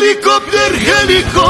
Helicopter, helicopter.